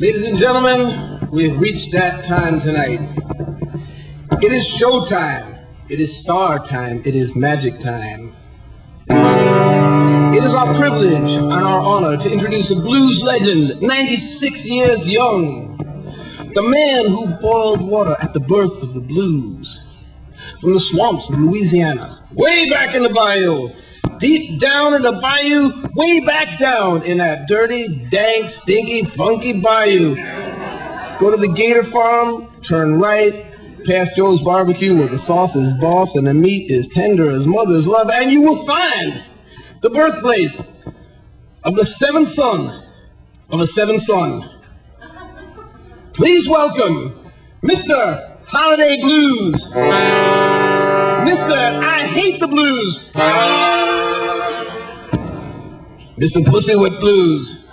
Ladies and gentlemen, we have reached that time tonight. It is show time. It is star time. It is magic time. It is our privilege and our honor to introduce a blues legend, 96 years young. The man who boiled water at the birth of the blues. From the swamps of Louisiana, way back in the bayou, deep down in the bayou, way back down in that dirty, dank, stinky, funky bayou. Go to the Gator Farm, turn right, past Joe's Barbecue where the sauce is boss and the meat is tender as mother's love, and you will find the birthplace of the seventh son of a seventh son. Please welcome Mr. Holiday Blues. Mr. I Hate the Blues. Mr. Pussywood Blues.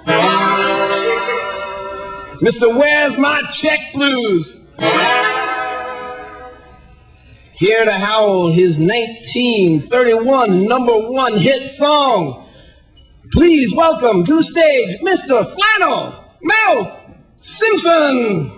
Mr. Where's My Check Blues. Here to howl his 1931 number one hit song. Please welcome to stage Mr. Flannel Mouth Simpson.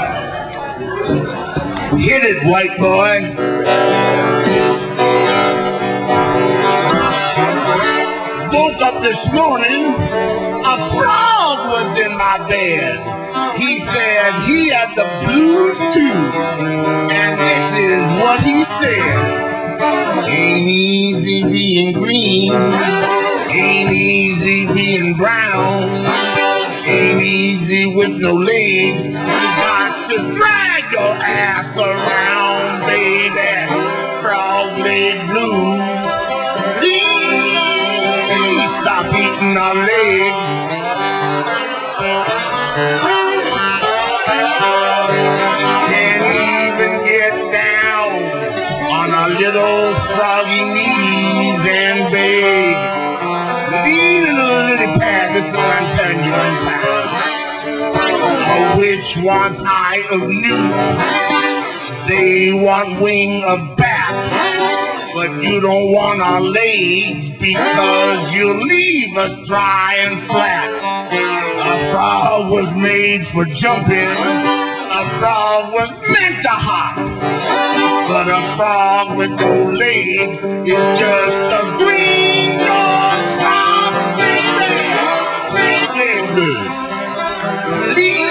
Hit it, white boy. Woke up this morning, a frog was in my bed. He said he had the blues too. And this is what he said. Ain't easy being green. Ain't easy being brown. Ain't easy with no legs. To drag your ass around, baby. Frog leg blues. Please stop eating our legs. Can't even get down on our little froggy knees and beg. In a lily pad, this is what I'm telling you in time. A witch wants eye of newt. They want wing of bat. But you don't want our legs because you leave us dry and flat. A frog was made for jumping. A frog was meant to hop. But a frog with no legs is just a green jaw frog, baby. Baby. Please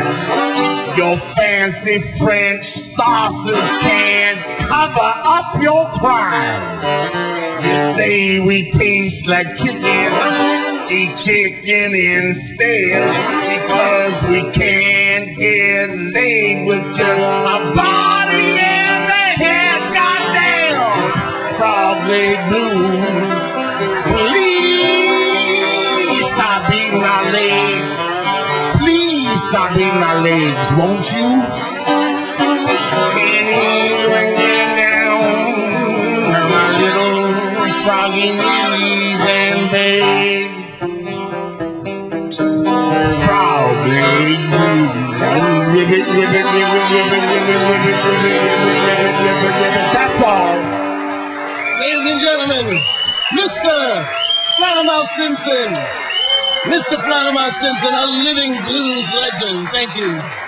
Your fancy French sauces can't cover up your crime. You say we taste like chicken, eat chicken instead because we can't get laid with just a body and a head. Goddamn, frog leg blues. Stop beating my legs, won't you? Down my little froggy knees and. That's all. Ladies and gentlemen, Mr. Flannelmouth Simpson. Mr. Flannelmouth Simpson, a living blues legend. Thank you.